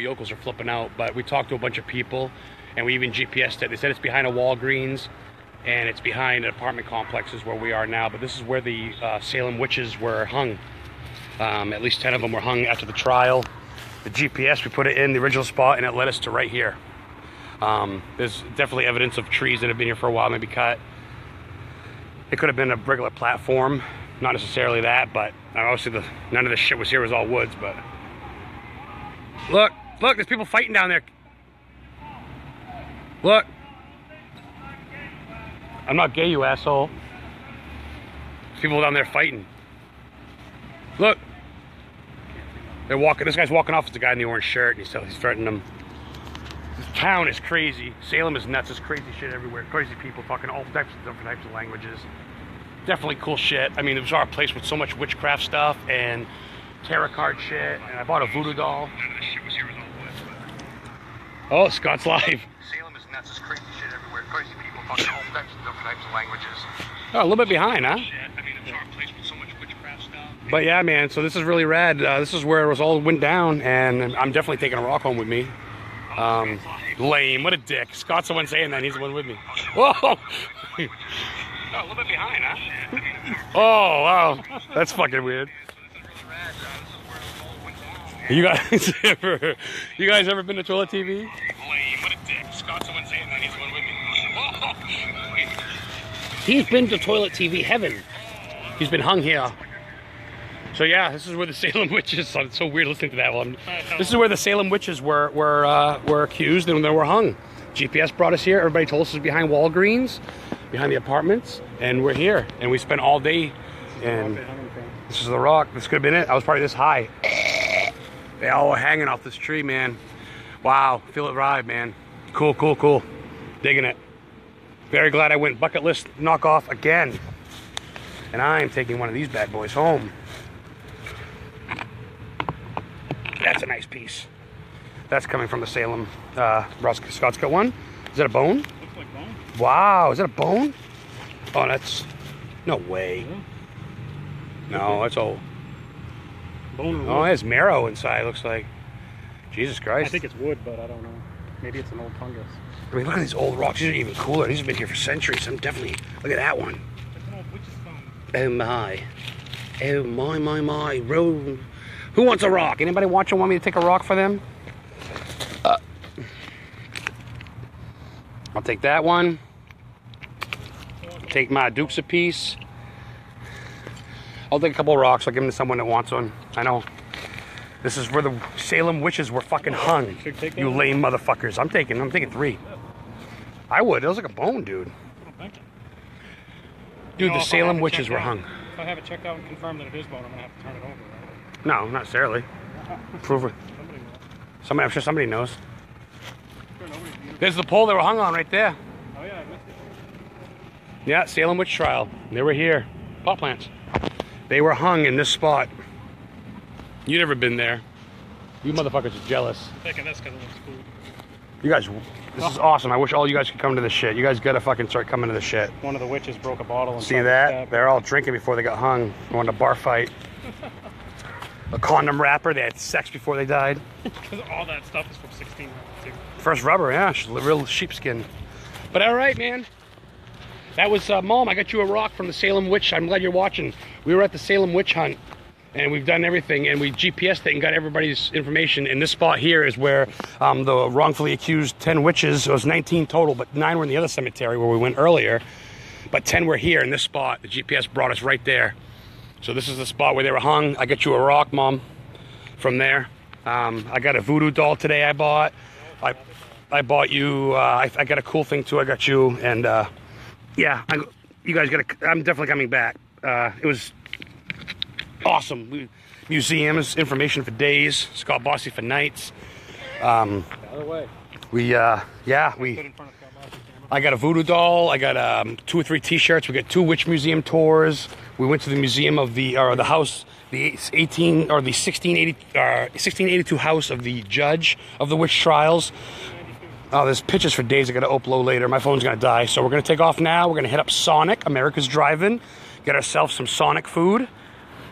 yokels are flipping out, but we talked to a bunch of people and we even GPSed it. They said it's behind a Walgreens and it's behind apartment complexes where we are now, but this is where the uh, Salem witches were hung. Um, at least 10 of them were hung after the trial. The GPS, we put it in the original spot and it led us to right here. Um, there's definitely evidence of trees that have been here for a while, maybe cut. It could have been a regular platform, not necessarily that, but obviously the, none of this shit was here, was all woods, but. Look, look, there's people fighting down there. Look. I'm not gay, you asshole. There's people down there fighting. Look. They're walking, this guy's walking off with the guy in the orange shirt, and he's, he's threatening them. This town is crazy. Salem is nuts. There's crazy shit everywhere. Crazy people talking all types of different types of languages. Definitely cool shit. I mean, it was our place with so much witchcraft stuff and tarot card shit. And I bought a voodoo doll. None of this shit was here was all woods. Oh, Scott's live. Salem is nuts. There's crazy shit everywhere. Crazy people talking all types of different types of languages. Oh, a little bit behind, huh? I mean, it was our place with so much witchcraft stuff. But yeah, man. So this is really rad. Uh, this is where it was all went down, and I'm definitely taking a rock home with me. Um, lame. What a dick. Scott's the one saying that. He's the one with me. Whoa. oh, a little bit behind, huh? Oh, wow. That's fucking weird. You guys ever, you guys ever been to toilet TV? Lame. What a dick. Scott's the one saying that. He's the one with me. He's been to toilet TV heaven. He's been hung here. So yeah, this is where the Salem witches. It's so weird listening to that one. This is where the Salem witches were were uh, were accused and they were hung. GPS brought us here. Everybody told us it was behind Walgreens, behind the apartments, and we're here. And we spent all day. And this is the rock. This could have been it. I was probably this high. They all were hanging off this tree, man. Wow, feel it ride, man. Cool, cool, cool. Digging it. Very glad I went bucket list knock off again. And I'm taking one of these bad boys home. That's a nice piece. That's coming from the Salem uh, Ross Scott's got one. Is that a bone? Looks like bone. Wow, is that a bone? Oh, that's no way. No, that's all. Bone Oh, it has marrow inside. Looks like. Jesus Christ. I think it's wood, but I don't know. Maybe it's an old fungus. I mean, look at these old rocks. These are even cooler. These have been here for centuries. I'm definitely. Look at that one. It's an old witch's bone. Oh my. Oh my my my. Ro- Who wants a rock? Anybody watching want me to take a rock for them? Uh, I'll take that one. Take my Dukes a piece. I'll take a couple rocks. I'll give them to someone that wants one. I know. This is where the Salem witches were fucking hung. Should take that You lame motherfuckers. I'm taking. I'm taking three. I would. It was like a bone, dude. Oh, Don't. Dude, the if I have Salem witches were hung. If I have it checked out and confirmed that it is bone, I'm gonna have to turn it over. Right? No, not necessarily. Prove it. Somebody. Somebody, I'm sure somebody knows. There's the pole they were hung on right there. Oh yeah, I missed it. Yeah, Salem witch trial. They were here. Pot plants. They were hung in this spot. You never been there. You motherfuckers are jealous. I'm thinking this because it looks cool. You guys, this is awesome. I wish all you guys could come to this shit. You guys gotta fucking start coming to this shit. One of the witches broke a bottle and See that? They're all drinking before they got hung. Going to bar fight. A condom wrapper. They had sex before they died. Because all that stuff is from 1692. First rubber, yeah, real sheepskin. But all right, man. That was uh, mom. I got you a rock from the Salem witch. I'm glad you're watching. We were at the Salem witch hunt, and we've done everything, and we GPSed it and got everybody's information. And this spot here is where um, the wrongfully accused 10 witches. It was 19 total, but nine were in the other cemetery where we went earlier. But 10 were here in this spot. The GPS brought us right there. So this is the spot where they were hung. I got you a rock, mom, from there. Um, I got a voodoo doll today. I bought. I I bought you. Uh, I, I got a cool thing too. I got you, and uh, yeah, I, you guys got. to I'm definitely coming back. Uh, it was awesome. We, museums, information for days. Scott Bossy for nights. Um, The other way. we uh, yeah we. I got a voodoo doll. I got um, two or three T-shirts. We got two witch museum tours. We went to the museum of the or the house, the 18 or the 1680 uh, 1682 house of the judge of the witch trials. Oh, there's pictures for days I got to upload later. My phone's gonna die, so we're gonna take off now. We're gonna hit up Sonic, America's Drive-In, get ourselves some Sonic food.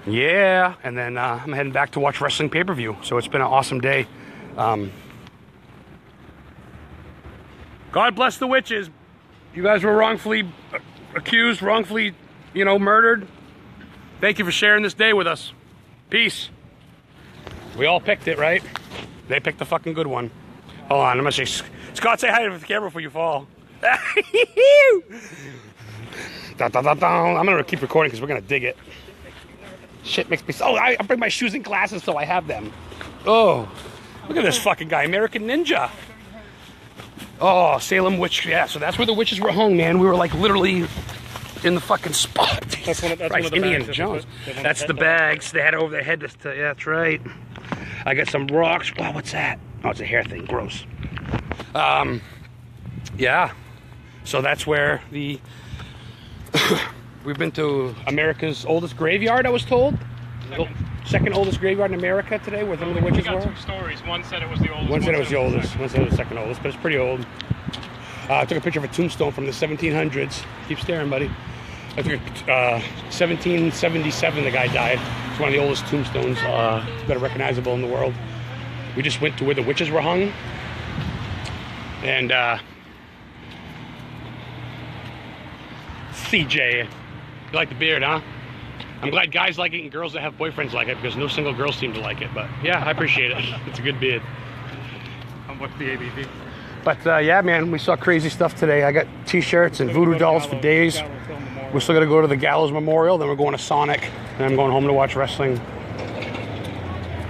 Yeah, and then uh, I'm heading back to watch wrestling pay-per-view. So it's been an awesome day. Um, God bless the witches. You guys were wrongfully accused, wrongfully, you know, murdered. Thank you for sharing this day with us. Peace. We all picked it, right? They picked the fucking good one. Hold on, I'm gonna say, Scott, say hi to the camera before you fall. Da, da, da, da. I'm gonna keep recording because we're gonna dig it. Shit makes me. Oh, I, I bring my shoes and glasses so I have them. Oh, look at this fucking guy, American Ninja. Oh, Salem witch. Yeah, so that's where the witches were hung, man. We were like literally in the fucking spot. That's one of- that's Christ, one of the Indiana bags they Jones. had That's the bags they had over their head. To- yeah, that's right. I got some rocks. Wow, what's that? Oh, it's a hair thing. Gross. Um, yeah. So that's where the we've been to America's oldest graveyard. I was told. Second. Second oldest graveyard in America today, where some of the We witches got were. two stories. One said it was the oldest. One said it was the oldest. One said it was the second oldest, but it's pretty old. Uh, I took a picture of a tombstone from the 1700s. Keep staring, buddy. I took uh, 1777. The guy died. It's one of the oldest tombstones uh, that are recognizable in the world. We just went to where the witches were hung, and uh, CJ, you like the beard, huh? I'm glad guys like it and girls that have boyfriends like it because no single girl seem to like it. But yeah, I appreciate it. It's a good beard. I'm with the ABV. But uh, yeah, man, we saw crazy stuff today. I got T-shirts and voodoo dolls for days. We're still gonna go to the Gallows Memorial. Then we're going to Sonic, and I'm going home to watch wrestling.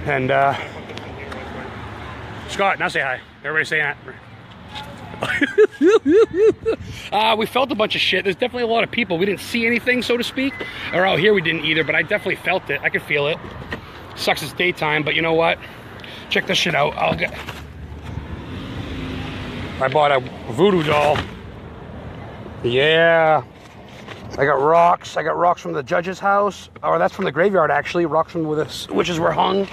And uh, Scott, now say hi. Everybody say that. uh, we felt a bunch of shit. There's definitely a lot of people. We didn't see anything, so to speak. Or out here we didn't either, but I definitely felt it. I could feel it. Sucks it's daytime, but you know what? Check this shit out. I'll get. I bought a voodoo doll. Yeah. I got rocks. I got rocks from the judge's house. Or that's from the graveyard, actually. Rocks from where the witches were hung.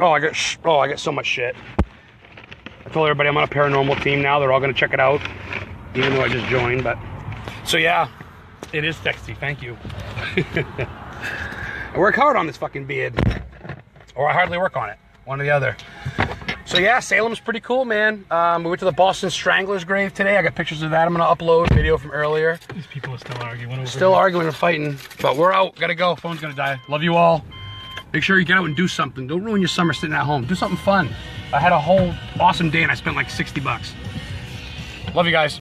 Oh, I got sh- oh, I got so much shit. I told everybody I'm on a paranormal team now. They're all gonna check it out, even though I just joined. But so yeah, it is sexy. Thank you. I work hard on this fucking beard, or I hardly work on it. One or the other. So yeah, Salem's pretty cool, man. Um, we went to the Boston Strangler's grave today. I got pictures of that. I'm gonna upload video from earlier. These people are still arguing over. Still arguing and fighting, but we're out. Gotta go. Phone's gonna die. Love you all. Make sure you get out and do something. Don't ruin your summer sitting at home. Do something fun. I had a whole awesome day and I spent like 60 bucks. Love you guys.